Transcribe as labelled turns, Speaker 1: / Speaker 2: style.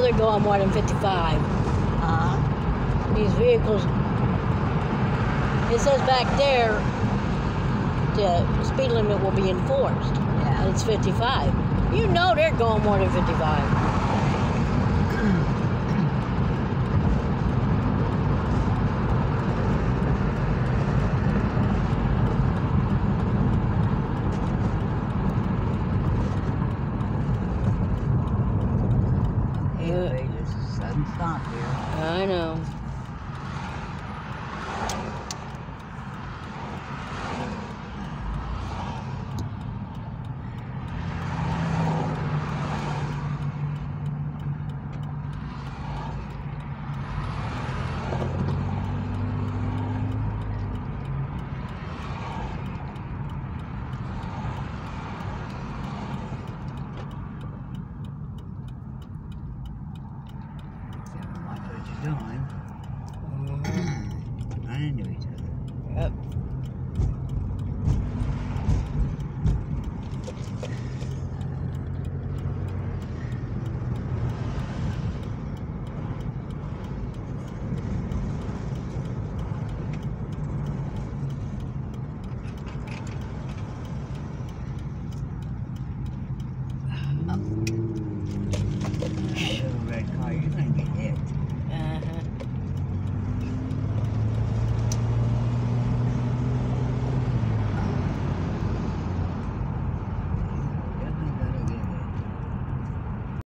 Speaker 1: they're going more than 55.
Speaker 2: Uh,
Speaker 1: These vehicles. It says back there the speed limit will be enforced.
Speaker 2: yeah.
Speaker 1: It's 55. You know they're going more than 55.
Speaker 2: A sudden stop here.
Speaker 1: I know.
Speaker 2: Mind what you're doing. Run into each other.
Speaker 1: Yep.